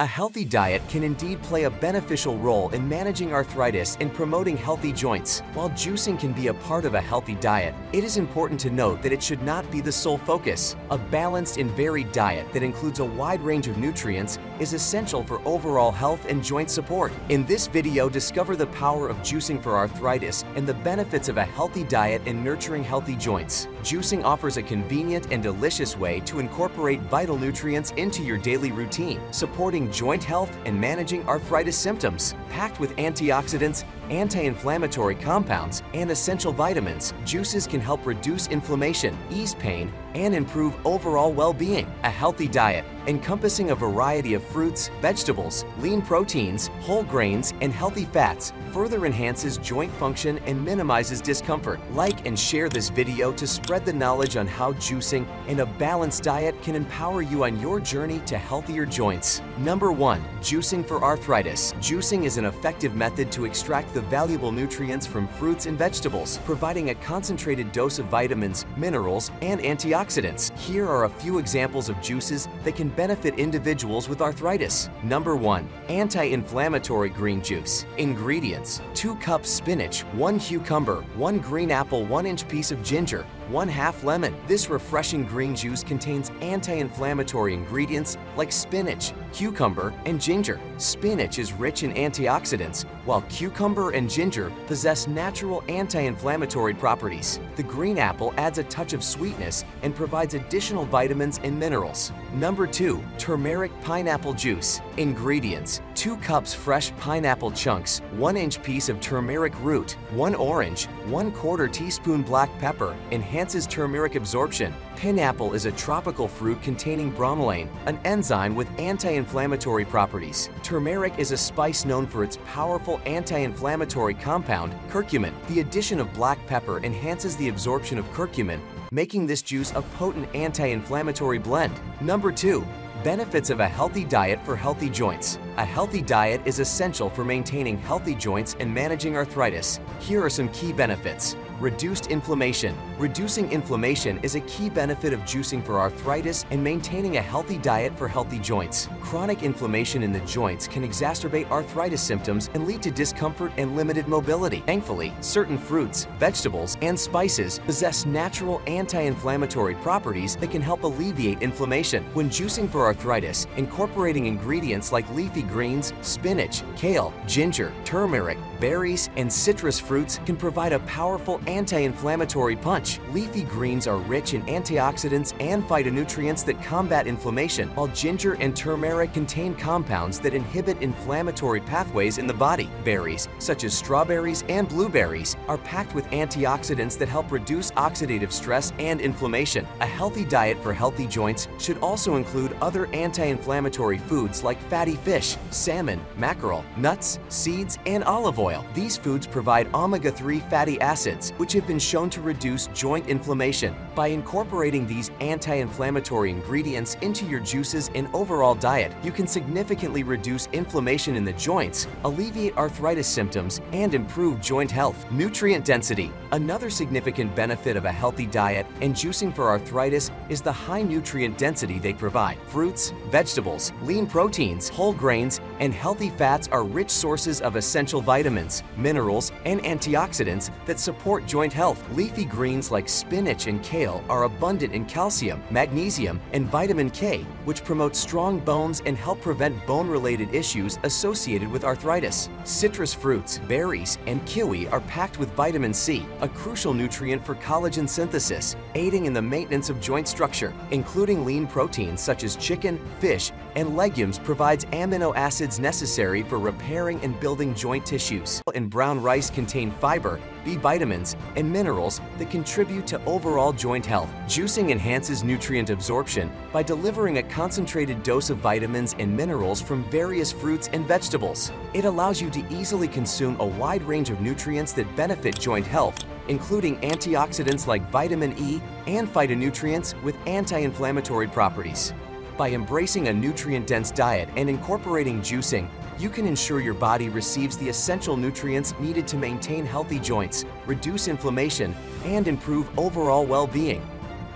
A healthy diet can indeed play a beneficial role in managing arthritis and promoting healthy joints. While juicing can be a part of a healthy diet, it is important to note that it should not be the sole focus. A balanced and varied diet that includes a wide range of nutrients is essential for overall health and joint support. In this video, discover the power of juicing for arthritis and the benefits of a healthy diet in nurturing healthy joints. Juicing offers a convenient and delicious way to incorporate vital nutrients into your daily routine, supporting joint health and managing arthritis symptoms. Packed with antioxidants, anti-inflammatory compounds, and essential vitamins, juices can help reduce inflammation, ease pain, and improve overall well-being. A healthy diet, encompassing a variety of fruits, vegetables, lean proteins, whole grains, and healthy fats, further enhances joint function and minimizes discomfort. Like and share this video to spread the knowledge on how juicing and a balanced diet can empower you on your journey to healthier joints. Number 1. Juicing for arthritis. Juicing is an effective method to extract the valuable nutrients from fruits and vegetables, providing a concentrated dose of vitamins, minerals, and antioxidants. Here are a few examples of juices that can benefit individuals with arthritis. Number 1. Anti-inflammatory green juice. Ingredients: 2 cups spinach, 1 cucumber, 1 green apple, 1 inch piece of ginger, 1 half lemon. This refreshing green juice contains anti-inflammatory ingredients like spinach, cucumber, and ginger. Spinach is rich in antioxidants, while cucumber and ginger possess natural anti-inflammatory properties. The green apple adds a touch of sweetness and provides additional vitamins and minerals. Number 2. Turmeric Pineapple Juice. Ingredients: 2 cups fresh pineapple chunks, 1 inch piece of turmeric root, 1 orange, 1 quarter teaspoon black pepper, enhances turmeric absorption. Pineapple is a tropical fruit containing bromelain, an enzyme with anti-inflammatory properties. Turmeric is a spice known for its powerful anti-inflammatory compound, curcumin. The addition of black pepper enhances the absorption of curcumin, making this juice a potent anti-inflammatory blend. Number 2. Benefits of a healthy diet for healthy joints. A healthy diet is essential for maintaining healthy joints and managing arthritis. Here are some key benefits. Reduced inflammation. Reducing inflammation is a key benefit of juicing for arthritis and maintaining a healthy diet for healthy joints. Chronic inflammation in the joints can exacerbate arthritis symptoms and lead to discomfort and limited mobility. Thankfully, certain fruits, vegetables, and spices possess natural anti-inflammatory properties that can help alleviate inflammation. When juicing for arthritis, incorporating ingredients like leafy greens, spinach, kale, ginger, turmeric, berries, and citrus fruits can provide a powerful anti-inflammatory punch. Leafy greens are rich in antioxidants and phytonutrients that combat inflammation, while ginger and turmeric contain compounds that inhibit inflammatory pathways in the body. Berries, such as strawberries and blueberries, are packed with antioxidants that help reduce oxidative stress and inflammation. A healthy diet for healthy joints should also include other anti-inflammatory foods like fatty fish, salmon, mackerel, nuts, seeds, and olive oil. These foods provide omega-3 fatty acids, which have been shown to reduce joint inflammation. By incorporating these anti-inflammatory ingredients into your juices and overall diet, you can significantly reduce inflammation in the joints, alleviate arthritis symptoms, and improve joint health. Nutrient density. Another significant benefit of a healthy diet and juicing for arthritis is the high nutrient density they provide. Fruits, vegetables, lean proteins, whole grains, and healthy fats are rich sources of essential vitamins, minerals, and antioxidants that support joint health. Leafy greens like spinach and kale are abundant in calcium, magnesium, and vitamin K, which promote strong bones and help prevent bone-related issues associated with arthritis. Citrus fruits, berries, and kiwi are packed with vitamin C, a crucial nutrient for collagen synthesis, aiding in the maintenance of joint structure, including lean proteins such as chicken, fish, and legumes provides amino acids necessary for repairing and building joint tissues. And brown rice contain fiber, B vitamins, and minerals that contribute to overall joint health. Juicing enhances nutrient absorption by delivering a concentrated dose of vitamins and minerals from various fruits and vegetables. It allows you to easily consume a wide range of nutrients that benefit joint health including antioxidants like vitamin E and phytonutrients with anti-inflammatory properties. By embracing a nutrient-dense diet and incorporating juicing, you can ensure your body receives the essential nutrients needed to maintain healthy joints, reduce inflammation, and improve overall well-being.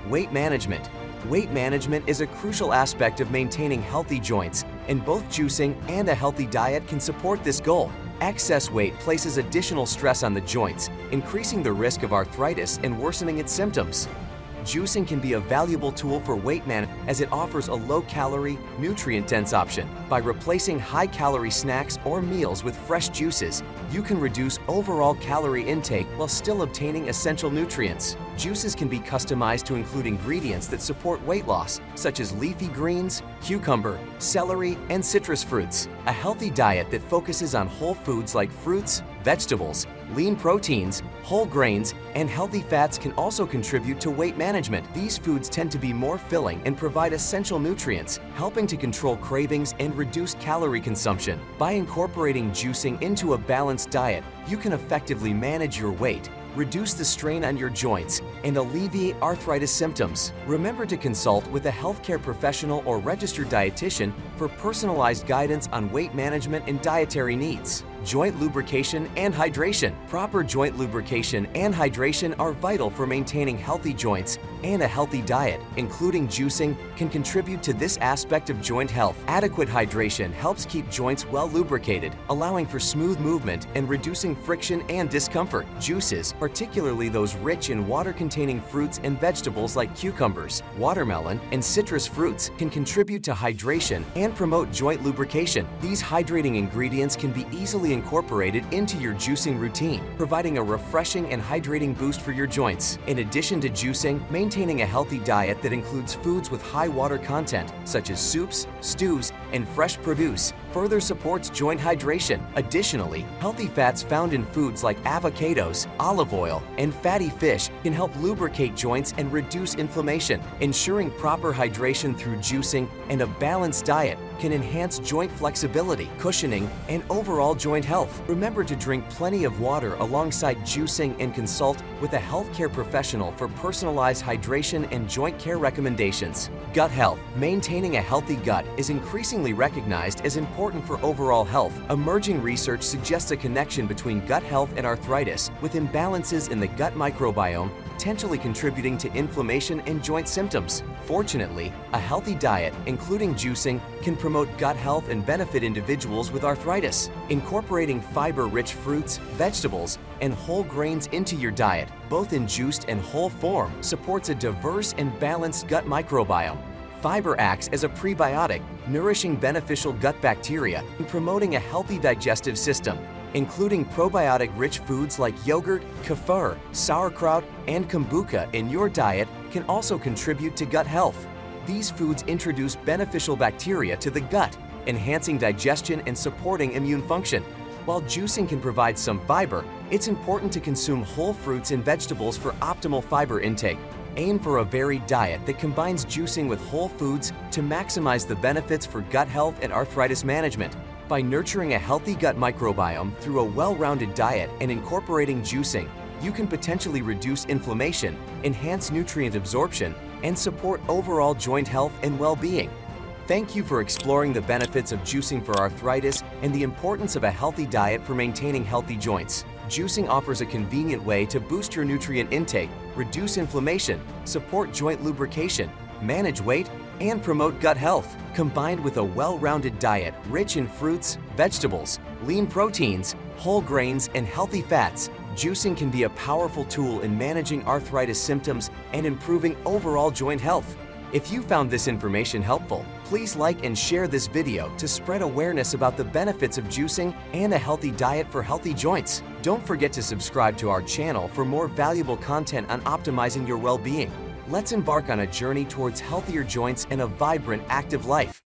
Weight management. Weight management is a crucial aspect of maintaining healthy joints and both juicing and a healthy diet can support this goal. Excess weight places additional stress on the joints, increasing the risk of arthritis and worsening its symptoms. Juicing can be a valuable tool for weight management as it offers a low-calorie, nutrient-dense option. By replacing high-calorie snacks or meals with fresh juices, you can reduce overall calorie intake while still obtaining essential nutrients. Juices can be customized to include ingredients that support weight loss, such as leafy greens, cucumber, celery, and citrus fruits. A healthy diet that focuses on whole foods like fruits, vegetables, lean proteins, whole grains, and healthy fats can also contribute to weight management. These foods tend to be more filling and provide essential nutrients, helping to control cravings and reduce calorie consumption. By incorporating juicing into a balanced diet, you can effectively manage your weight reduce the strain on your joints, and alleviate arthritis symptoms. Remember to consult with a healthcare professional or registered dietitian for personalized guidance on weight management and dietary needs joint lubrication, and hydration. Proper joint lubrication and hydration are vital for maintaining healthy joints and a healthy diet, including juicing, can contribute to this aspect of joint health. Adequate hydration helps keep joints well lubricated, allowing for smooth movement and reducing friction and discomfort. Juices, particularly those rich in water-containing fruits and vegetables like cucumbers, watermelon, and citrus fruits, can contribute to hydration and promote joint lubrication. These hydrating ingredients can be easily incorporated into your juicing routine, providing a refreshing and hydrating boost for your joints. In addition to juicing, maintaining a healthy diet that includes foods with high water content, such as soups, stews, and fresh produce, further supports joint hydration. Additionally, healthy fats found in foods like avocados, olive oil, and fatty fish can help lubricate joints and reduce inflammation. Ensuring proper hydration through juicing and a balanced diet can enhance joint flexibility, cushioning, and overall joint health. Remember to drink plenty of water alongside juicing and consult with a healthcare professional for personalized hydration and joint care recommendations. Gut health. Maintaining a healthy gut is increasingly recognized as important for overall health. Emerging research suggests a connection between gut health and arthritis, with imbalances in the gut microbiome potentially contributing to inflammation and joint symptoms. Fortunately, a healthy diet, including juicing, can promote gut health and benefit individuals with arthritis. Incorporating fiber-rich fruits, vegetables, and whole grains into your diet, both in juiced and whole form, supports a diverse and balanced gut microbiome. Fiber acts as a prebiotic, nourishing beneficial gut bacteria and promoting a healthy digestive system including probiotic-rich foods like yogurt, kefir, sauerkraut, and kombucha in your diet can also contribute to gut health. These foods introduce beneficial bacteria to the gut, enhancing digestion and supporting immune function. While juicing can provide some fiber, it's important to consume whole fruits and vegetables for optimal fiber intake. Aim for a varied diet that combines juicing with whole foods to maximize the benefits for gut health and arthritis management. By nurturing a healthy gut microbiome through a well-rounded diet and incorporating juicing, you can potentially reduce inflammation, enhance nutrient absorption, and support overall joint health and well-being. Thank you for exploring the benefits of juicing for arthritis and the importance of a healthy diet for maintaining healthy joints. Juicing offers a convenient way to boost your nutrient intake, reduce inflammation, support joint lubrication, manage weight, and promote gut health. Combined with a well-rounded diet rich in fruits, vegetables, lean proteins, whole grains, and healthy fats, juicing can be a powerful tool in managing arthritis symptoms and improving overall joint health. If you found this information helpful, please like and share this video to spread awareness about the benefits of juicing and a healthy diet for healthy joints. Don't forget to subscribe to our channel for more valuable content on optimizing your well-being let's embark on a journey towards healthier joints and a vibrant, active life.